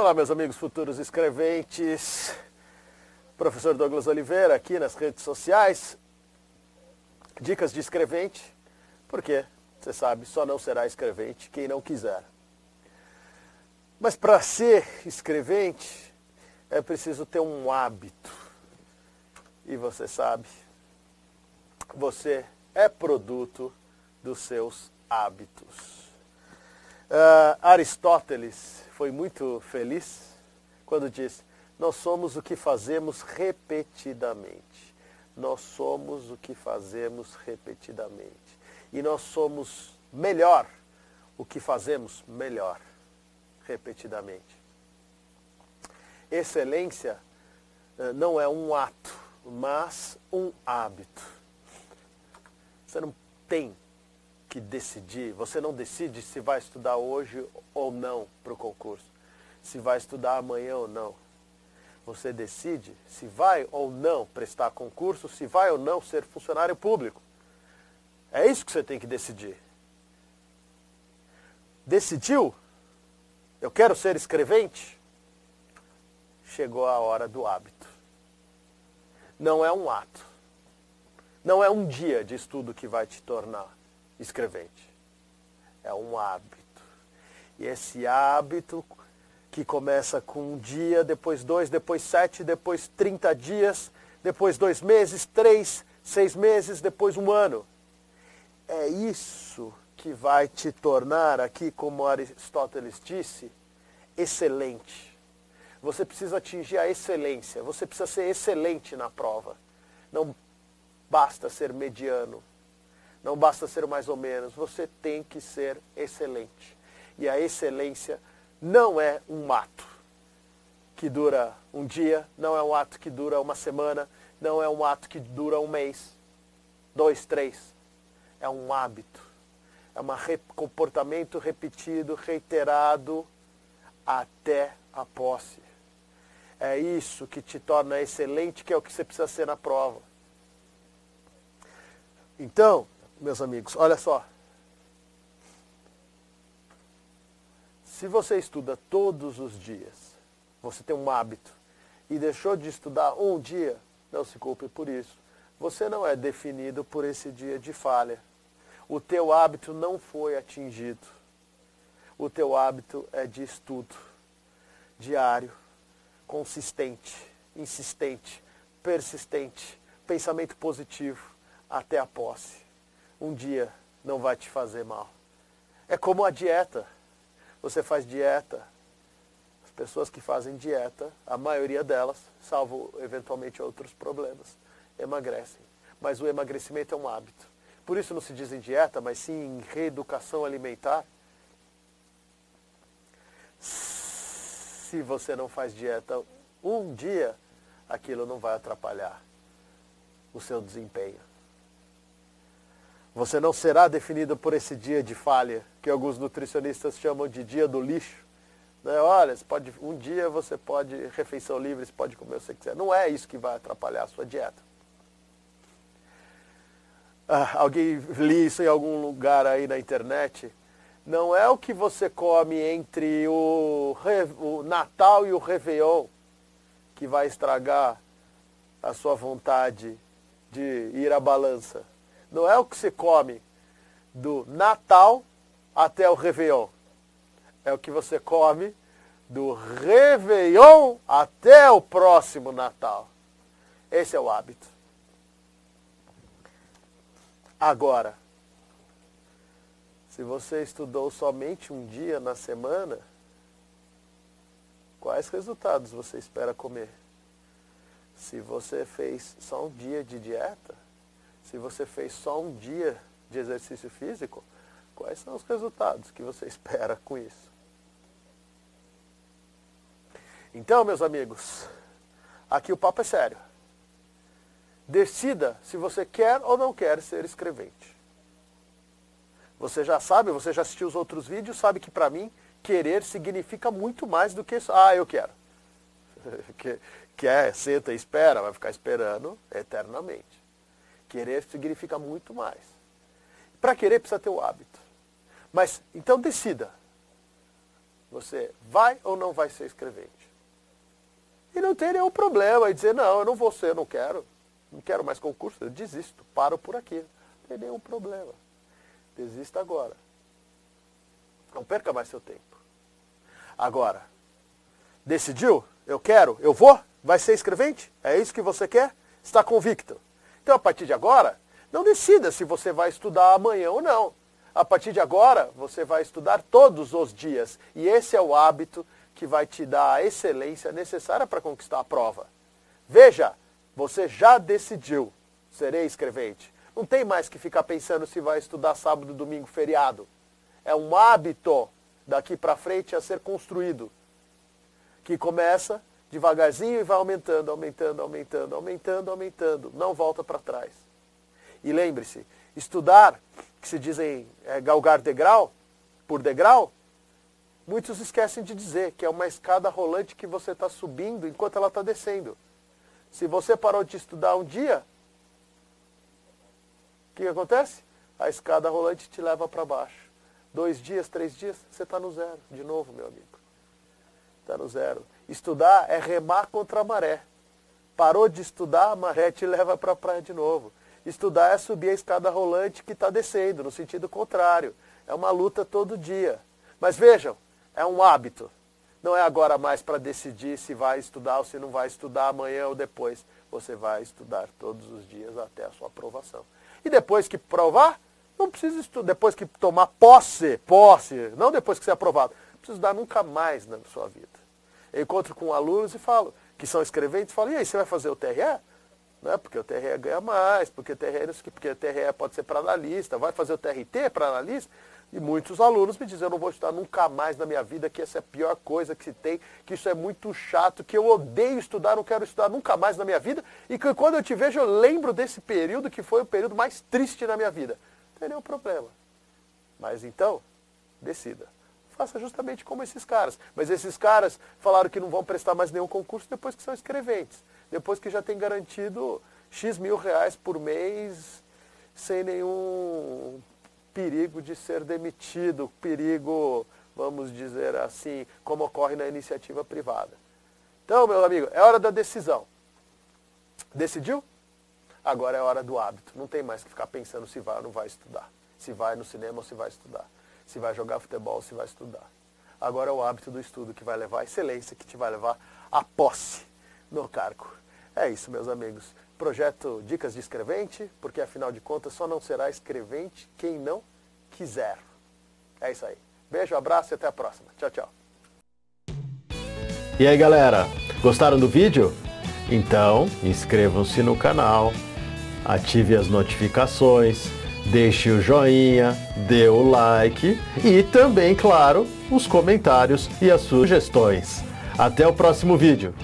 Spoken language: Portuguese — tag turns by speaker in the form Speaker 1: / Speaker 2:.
Speaker 1: Olá, meus amigos futuros escreventes. Professor Douglas Oliveira aqui nas redes sociais. Dicas de escrevente, porque você sabe, só não será escrevente quem não quiser. Mas para ser escrevente é preciso ter um hábito. E você sabe, você é produto dos seus hábitos. Uh, Aristóteles foi muito feliz quando disse: Nós somos o que fazemos repetidamente. Nós somos o que fazemos repetidamente. E nós somos melhor o que fazemos melhor repetidamente. Excelência uh, não é um ato, mas um hábito. Você não tem que decidir, você não decide se vai estudar hoje ou não para o concurso, se vai estudar amanhã ou não. Você decide se vai ou não prestar concurso, se vai ou não ser funcionário público. É isso que você tem que decidir. Decidiu? Eu quero ser escrevente? Chegou a hora do hábito. Não é um ato. Não é um dia de estudo que vai te tornar escrevente. É um hábito. E esse hábito que começa com um dia, depois dois, depois sete, depois trinta dias, depois dois meses, três, seis meses, depois um ano. É isso que vai te tornar aqui, como Aristóteles disse, excelente. Você precisa atingir a excelência, você precisa ser excelente na prova. Não basta ser mediano, não basta ser mais ou menos, você tem que ser excelente. E a excelência não é um ato que dura um dia, não é um ato que dura uma semana, não é um ato que dura um mês, dois, três. É um hábito. É um comportamento repetido, reiterado até a posse. É isso que te torna excelente, que é o que você precisa ser na prova. Então, meus amigos, olha só. Se você estuda todos os dias, você tem um hábito, e deixou de estudar um dia, não se culpe por isso. Você não é definido por esse dia de falha. O teu hábito não foi atingido. O teu hábito é de estudo, diário, consistente, insistente, persistente, pensamento positivo até a posse um dia não vai te fazer mal. É como a dieta. Você faz dieta. As pessoas que fazem dieta, a maioria delas, salvo eventualmente outros problemas, emagrecem. Mas o emagrecimento é um hábito. Por isso não se diz em dieta, mas sim em reeducação alimentar. Se você não faz dieta um dia, aquilo não vai atrapalhar o seu desempenho. Você não será definido por esse dia de falha, que alguns nutricionistas chamam de dia do lixo. Né? Olha, pode, um dia você pode, refeição livre, você pode comer o que você quiser. Não é isso que vai atrapalhar a sua dieta. Ah, alguém li isso em algum lugar aí na internet. Não é o que você come entre o, o Natal e o Réveillon que vai estragar a sua vontade de ir à balança não é o que você come do Natal até o Réveillon. É o que você come do Réveillon até o próximo Natal. Esse é o hábito. Agora, se você estudou somente um dia na semana, quais resultados você espera comer? Se você fez só um dia de dieta, se você fez só um dia de exercício físico, quais são os resultados que você espera com isso? Então, meus amigos, aqui o papo é sério. Decida se você quer ou não quer ser escrevente. Você já sabe, você já assistiu os outros vídeos, sabe que para mim querer significa muito mais do que isso. Ah, eu quero. Quer, senta e espera, vai ficar esperando eternamente. Querer significa muito mais. Para querer precisa ter o hábito. Mas então decida. Você vai ou não vai ser escrevente? E não tem nenhum problema em dizer, não, eu não vou ser, eu não quero. Não quero mais concurso, eu desisto, paro por aqui. Não tem nenhum problema. Desista agora. Não perca mais seu tempo. Agora, decidiu? Eu quero? Eu vou? Vai ser escrevente? É isso que você quer? Está convicto? Então, a partir de agora, não decida se você vai estudar amanhã ou não. A partir de agora, você vai estudar todos os dias. E esse é o hábito que vai te dar a excelência necessária para conquistar a prova. Veja, você já decidiu, serei escrevente. Não tem mais que ficar pensando se vai estudar sábado, domingo, feriado. É um hábito daqui para frente a ser construído, que começa devagarzinho e vai aumentando, aumentando, aumentando, aumentando, aumentando. Não volta para trás. E lembre-se, estudar, que se dizem é, galgar degrau por degrau, muitos esquecem de dizer que é uma escada rolante que você está subindo enquanto ela está descendo. Se você parou de estudar um dia, o que, acontece? A escada rolante te leva para baixo. Dois dias, três dias, você está no zero. De novo, meu amigo. Está no zero. Estudar é remar contra a maré. Parou de estudar, a maré te leva para a praia de novo. Estudar é subir a escada rolante que está descendo, no sentido contrário. É uma luta todo dia. Mas vejam, é um hábito. Não é agora mais para decidir se vai estudar ou se não vai estudar amanhã ou depois. Você vai estudar todos os dias até a sua aprovação. E depois que provar, não precisa estudar. Depois que tomar posse, posse, não depois que ser aprovado, não precisa estudar nunca mais na sua vida. Eu encontro com alunos e falo, que são escreventes, falo, e aí, você vai fazer o TRE? Né? Porque o TRE ganha mais, porque o TRE, porque o TRE pode ser para analista, vai fazer o TRT para analista? E muitos alunos me dizem, eu não vou estudar nunca mais na minha vida, que essa é a pior coisa que se tem, que isso é muito chato, que eu odeio estudar, não quero estudar nunca mais na minha vida, e que quando eu te vejo, eu lembro desse período que foi o período mais triste na minha vida. Não tem nenhum problema. Mas então, decida. Faça justamente como esses caras. Mas esses caras falaram que não vão prestar mais nenhum concurso depois que são escreventes. Depois que já tem garantido X mil reais por mês sem nenhum perigo de ser demitido, perigo, vamos dizer assim, como ocorre na iniciativa privada. Então, meu amigo, é hora da decisão. Decidiu? Agora é hora do hábito. Não tem mais que ficar pensando se vai ou não vai estudar. Se vai no cinema ou se vai estudar. Se vai jogar futebol se vai estudar. Agora é o hábito do estudo que vai levar à excelência, que te vai levar à posse no cargo. É isso, meus amigos projeto Dicas de Escrevente, porque afinal de contas só não será escrevente quem não quiser. É isso aí. Beijo, abraço e até a próxima. Tchau, tchau.
Speaker 2: E aí, galera, gostaram do vídeo? Então, inscrevam-se no canal, ative as notificações, deixe o joinha, dê o like e também, claro, os comentários e as sugestões. Até o próximo vídeo.